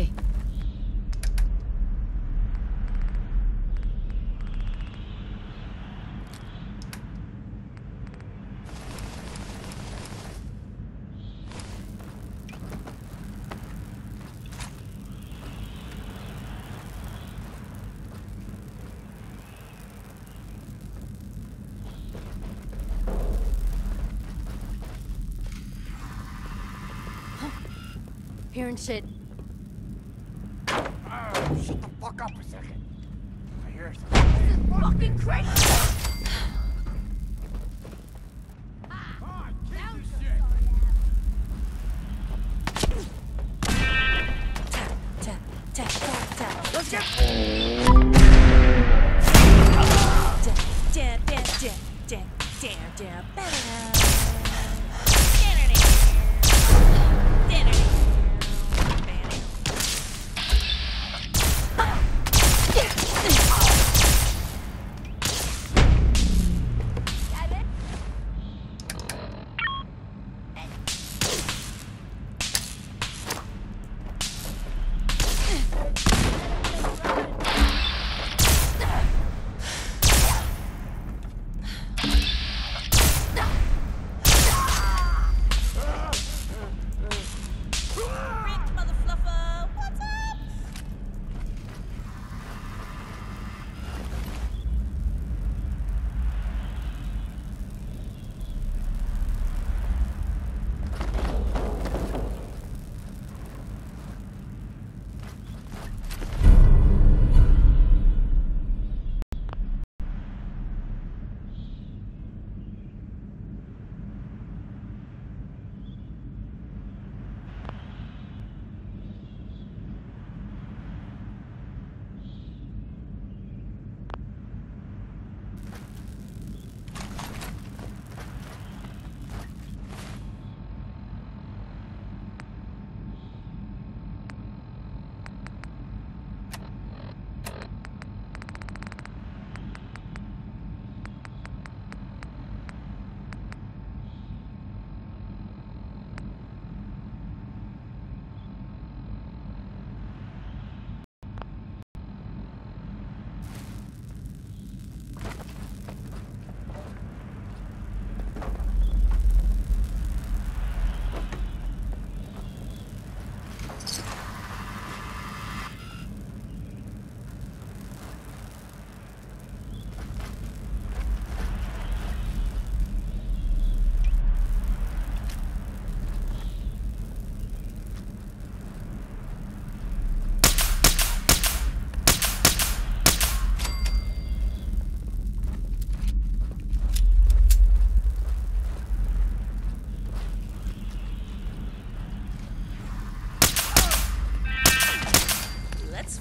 way. Here and shit. Fucking crazy!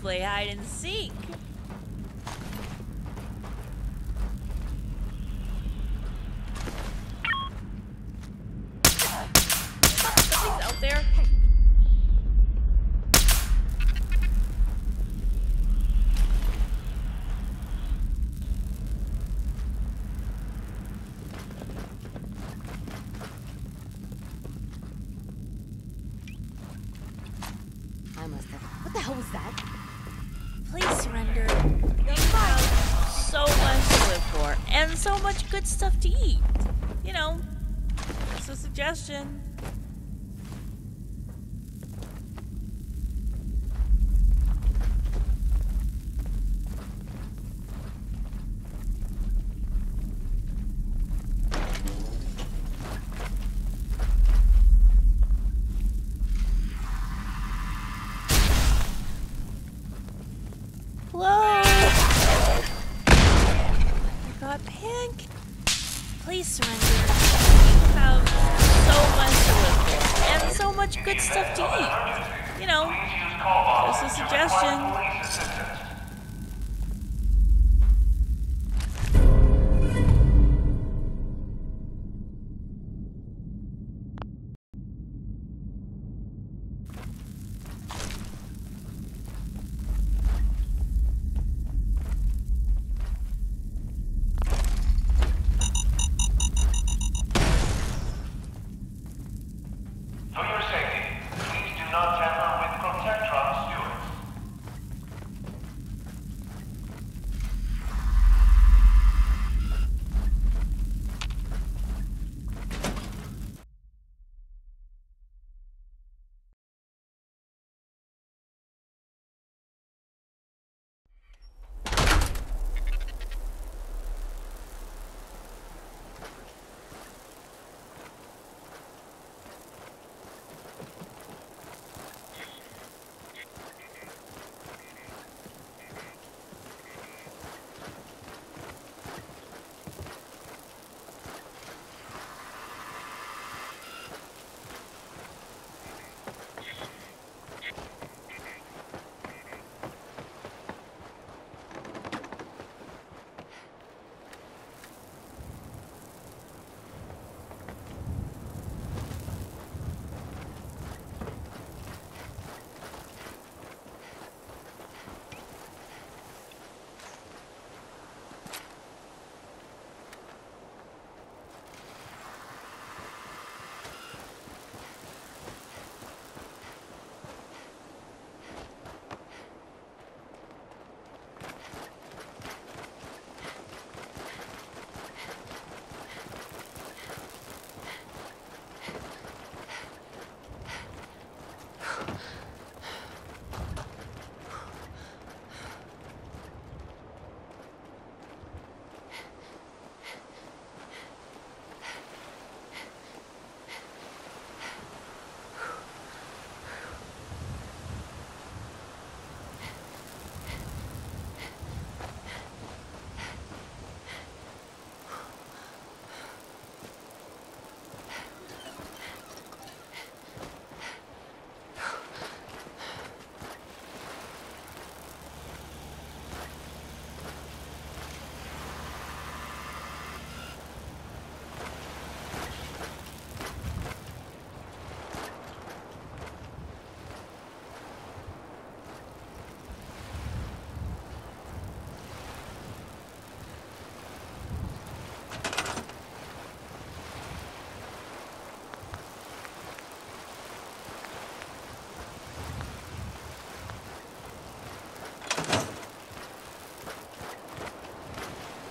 Play hide and seek. What the hell was that? Please surrender. So much to live for and so much good stuff to eat. You know, it's a suggestion. Got pink. Please surrender. You have so much to live for and so much good stuff to eat. You know, just a suggestion.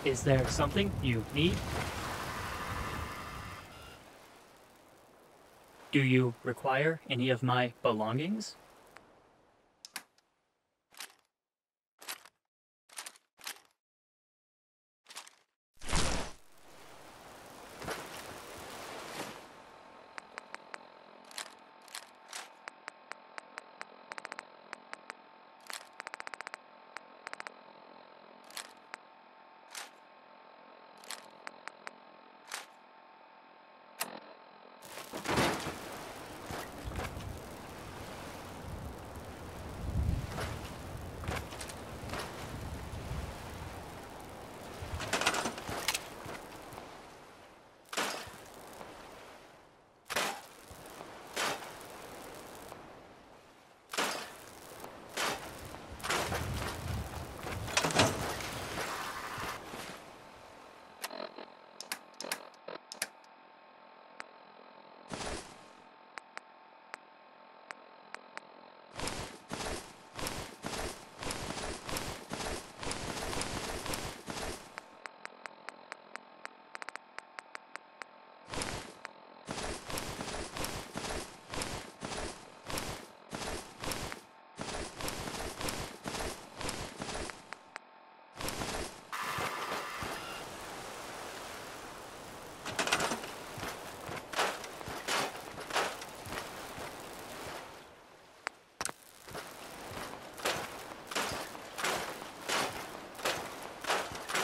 Is there something you need? Do you require any of my belongings?